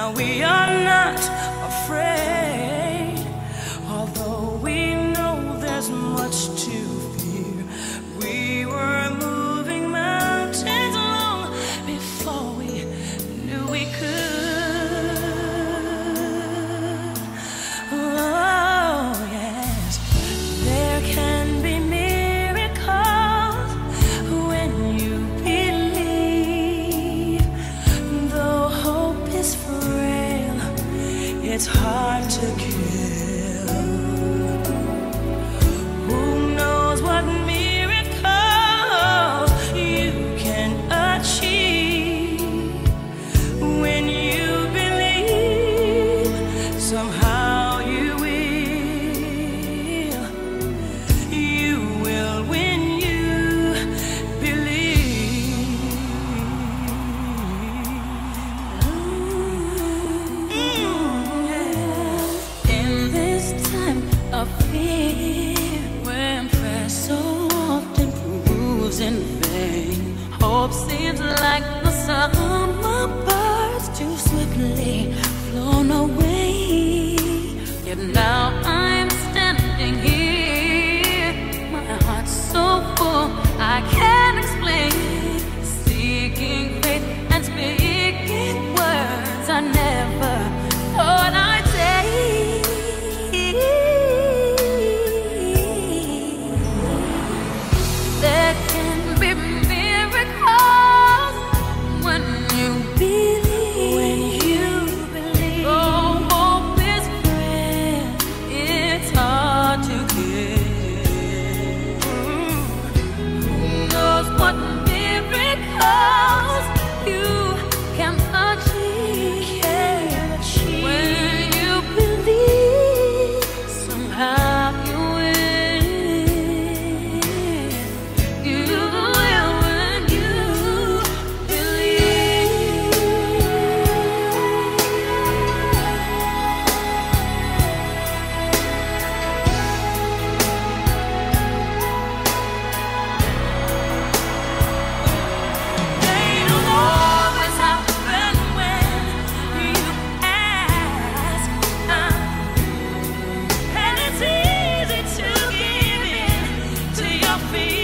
Now we are not afraid, it's hard to feel be